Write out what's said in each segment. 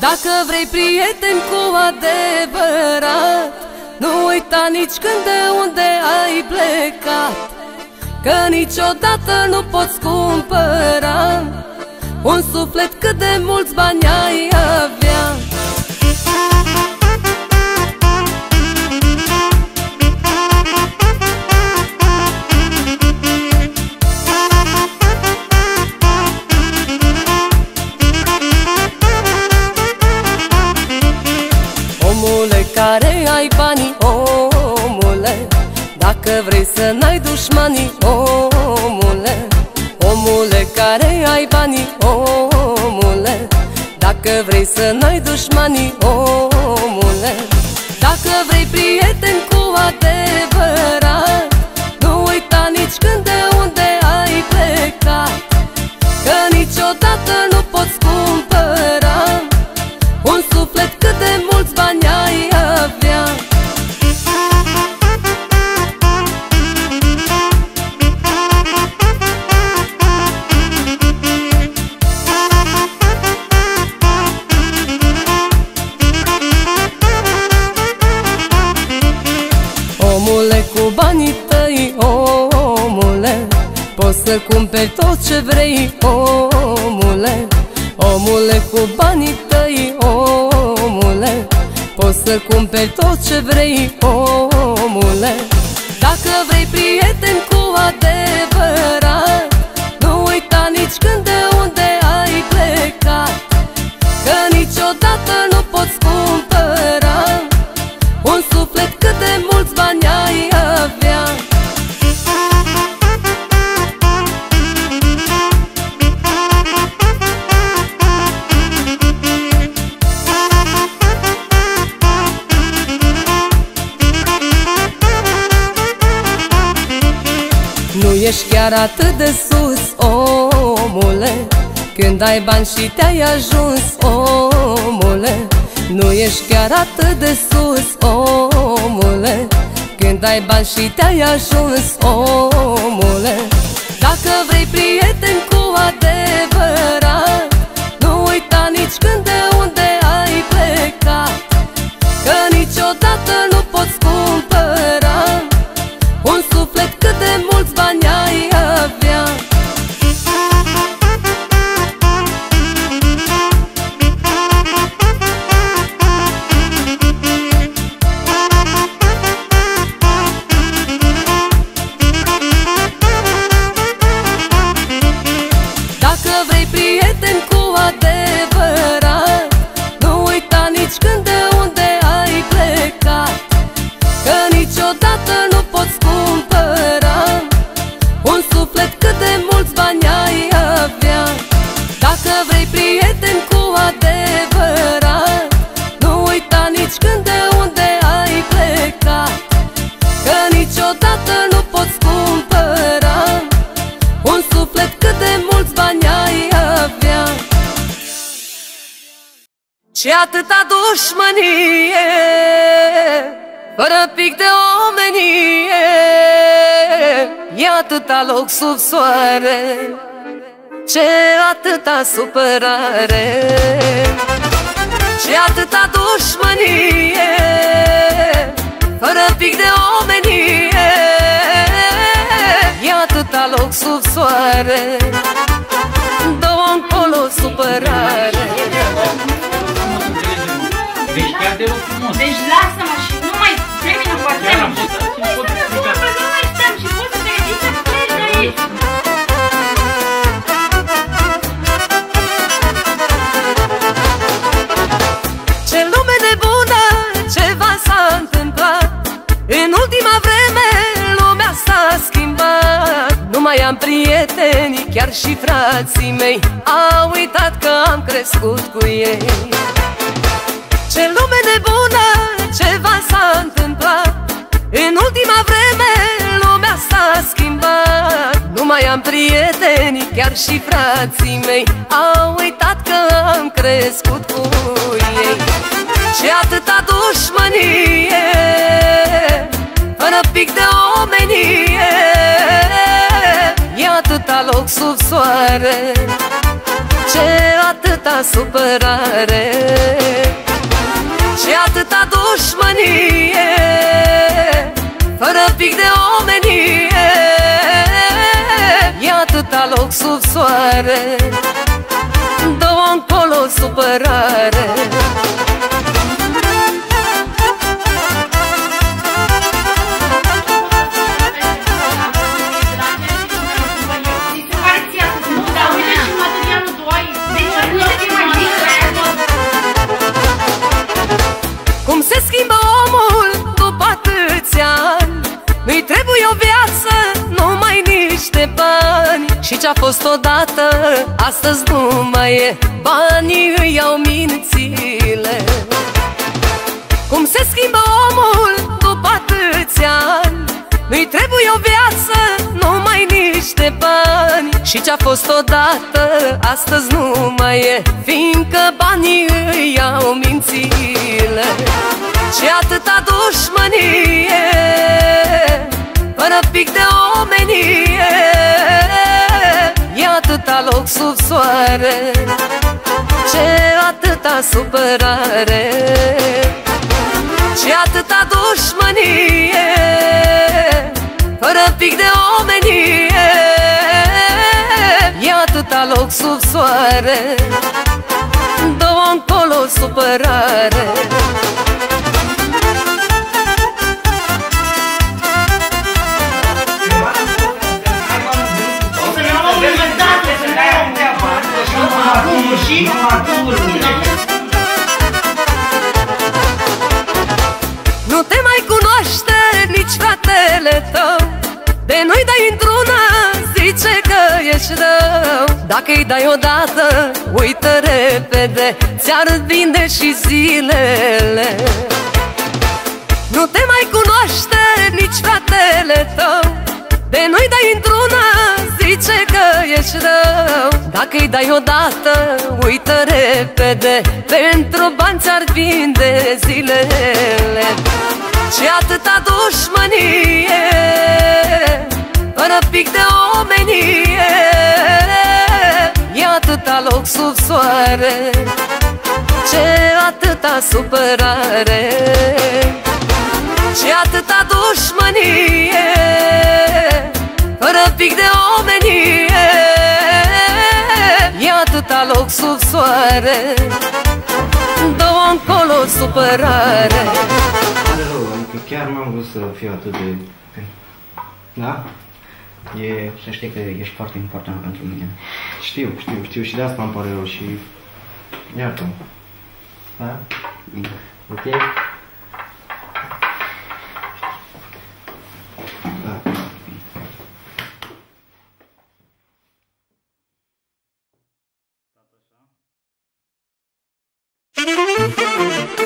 Dacă vrei prieten cu adevărat Nu uita nici când de unde ai plecat Că niciodată nu poți cumpăra Un suflet cât de mulți bani ai avea să n-ai dușmanii, omule. Dacă vrei prieten cu adevărat tot ce vrei, omule. Omule, cu banii tăi, omule. Poți să cumperi tot ce vrei, omule. Dacă vrei prieten cu adevărat chiar atât de sus, omule Când ai bani și te-ai ajuns, omule Nu ești chiar atât de sus, omule Când ai bani și te-ai ajuns, omule. Dacă vrei prieten cu adevărat Ce atâta dușmănie Fără pic de omenie? E atâta loc sub soare Ce atâta supărare? Ce atâta dușmănie Fără pic de omenie? E atâta loc sub soare Două încolo supărare Deci lasă-mă și nu mai termină cu Chiar am atât. fost Nu mai stăm, nu mai nu mai stăm și poți să te ridici să pleci de aici. Ce lume nebună, ceva s-a întâmplat. În ultima vreme lumea s-a schimbat. Nu mai am prieteni, chiar și frații mei. Au uitat că am crescut cu ei Ce lume nebună, ceva s-a întâmplat. În ultima vreme lumea s-a schimbat. Nu mai am prieteni, chiar și frații mei. Au uitat că am crescut cu ei. Ce atâta dușmănie Fără pic de omenie. E atâta loc sub soare Ce atâta atâta supărare Și atâta dușmănie Fără pic de omenie. E atâta loc sub soare Dă-o încolo supărare bani Și ce-a fost odată, astăzi nu mai e. Banii îi iau mințile. Cum se schimbă omul după atâția ani Nu-i trebuie o viață, numai niște bani. Și ce-a fost odată, astăzi nu mai e. Fiindcă banii îi iau mințile. Și atâta dușmănie Fără pic de omenie. E atâta loc sub soare? Ce atâta supărare? Și atâta dușmănie? Fără pic de omenie. E atâta loc sub soare. Dă-o încolo supărare rău Dacă îi dai odată, uită repede Ți-ar vinde și zilele. Nu te mai cunoaște nici fratele tău. De nu-i dai într-una, zice că ești rău. Dacă îi dai odată, uită repede Pentru bani ți-ar vinde zilele. Și atâta dușmănie Fără pic de omenie. E atâta loc sub soare. Ce atâta supărare? Și atâta dușmănie? Fără pic de omenie. E atâta loc sub soare. Dă-o încolo supărare. Pare rău, adică chiar n-am vrut să fiu atât de... Da? E, să știi că ești foarte important pentru mine. Știu, știu, știu și de asta îmi pare rău și... Iartă Da? Bine. Ok? Da.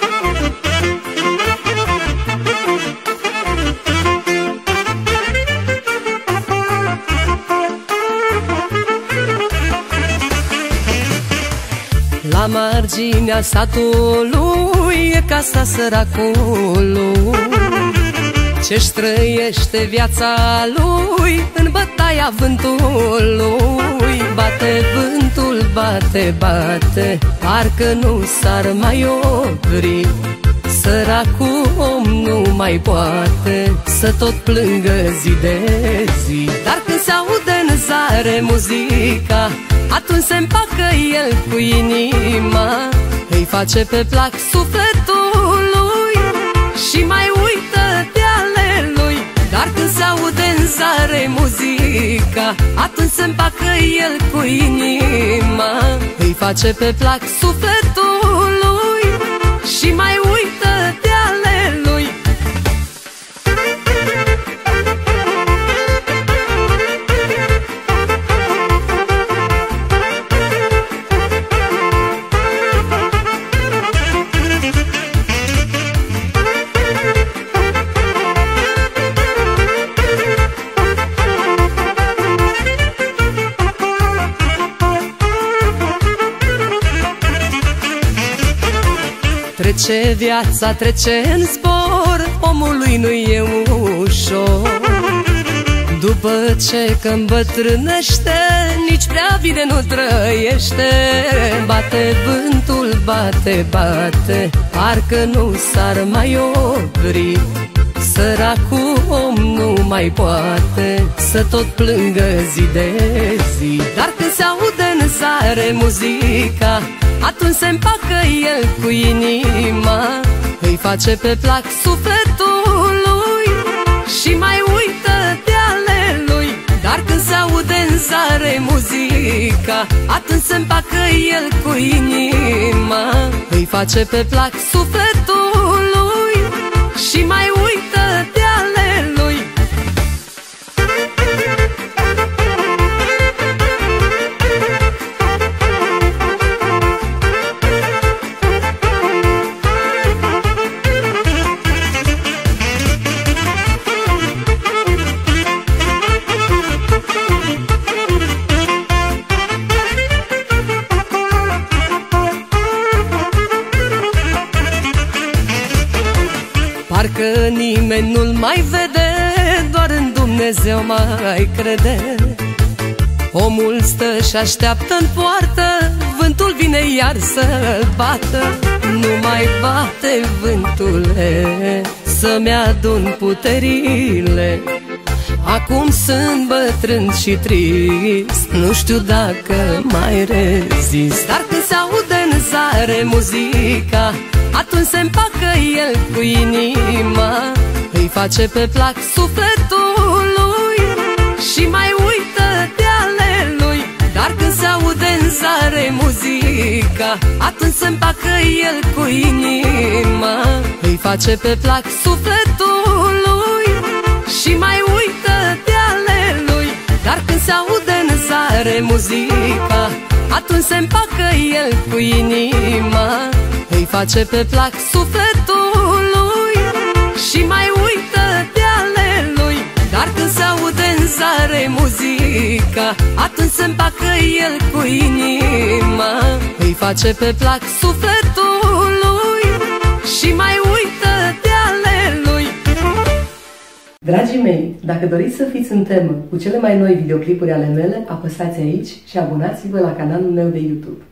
La marginea satului e casa săracului. Ce-și trăiește viața lui în bătaia vântului? Bate vântul, bate, bate, parcă nu s-ar mai opri. Săracul om nu mai poate să tot plângă zi de zi. Dar când se aude în zare muzica Atunci se împacă el cu inima. Îi face pe plac sufletul lui Și mai uită de ale lui. Dar când se aude în zare muzica Atunci se împacă el cu inima. Îi face pe plac sufletul lui Și mai Trece viața, trece în zbor Omului nu e ușor. După ce că îmbătrânește Nici prea bine nu trăiește. Bate vântul, bate, bate Parcă nu s-ar mai opri. Săracul om nu mai poate Să tot plângă zi de zi. Dar când se aude în zare muzica Atunci se împacă el cu inima Îi face pe plac sufletul lui Și mai uită de ale lui. Dar când se aude în zare muzica Atunci se împacă el cu inima Îi face pe plac sufletul Parcă nimeni nu-l mai vede Doar în Dumnezeu mai crede. Omul stă și așteaptă în poartă Vântul vine iar să bată. Nu mai bate vântule Să-mi adun puterile. Acum sunt bătrân și trist Nu știu dacă mai rezist. Dar când se aude în zare muzica Atunci se împacă el cu inima Îi face pe plac sufletul lui Și mai uită de ale lui. Dar când se aude în zare muzica Atunci se împacă el cu inima Îi face pe plac sufletul lui Și mai uită de ale lui. Dar când se aude în zare muzica Atunci se împacă el cu inima Îi face pe plac sufletul lui Și mai uită de ale lui. Dar când se aude în zare muzica Atunci se împacă el cu inima. Îi face pe plac sufletul lui Și mai uită de ale lui. Dragii mei, dacă doriți să fiți în temă cu cele mai noi videoclipuri ale mele, apăsați aici și abonați-vă la canalul meu de YouTube.